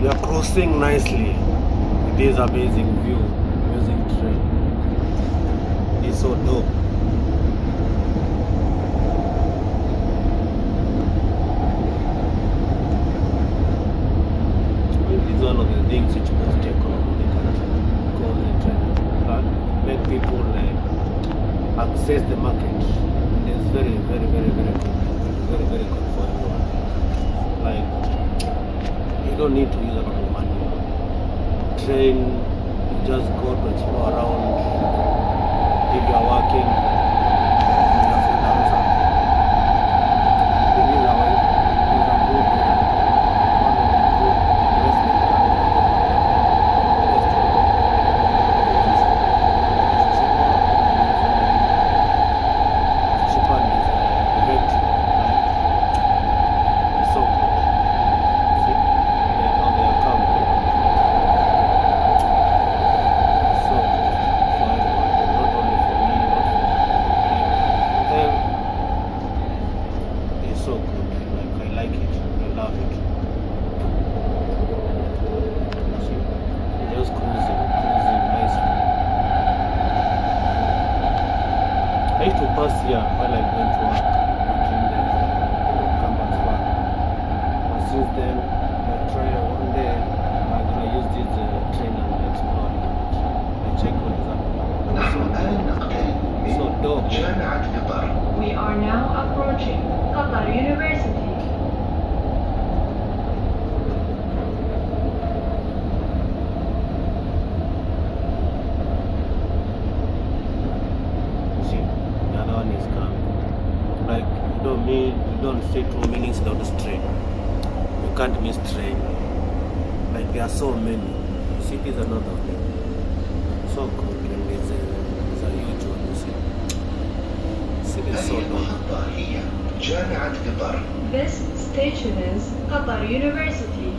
We are crossing nicely. It is amazing view using train. It's so dope. The things which must take the country. Train make people uh, access the market. It is very, very, very, very good. Very, very good for everyone. Like you don't need to use a lot of money. Train, just go to explore around. If you are working, you are freelancer. It is a way- it is a good, uh, one of the good investment It's cheaper and it's, uh, effective. Like, it's so good. See, they- how they are come. So good for everyone, not only for me, but for them. It's so good like it. I love it. Just cruising, cruising nicely. I used to pass here while I went to work. gonna uh, We are now approaching Qatar University. don't mean you don't say two meanings without a string. You can't miss train. Like there are so many. Cities are not of them. So cooking is a, is a huge one. You see, see this so long. Station is Qatar University.